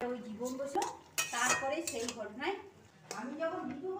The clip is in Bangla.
ওই জীবন বসে তারপরে সেই ঘটনায় আমি যখন ভিডিও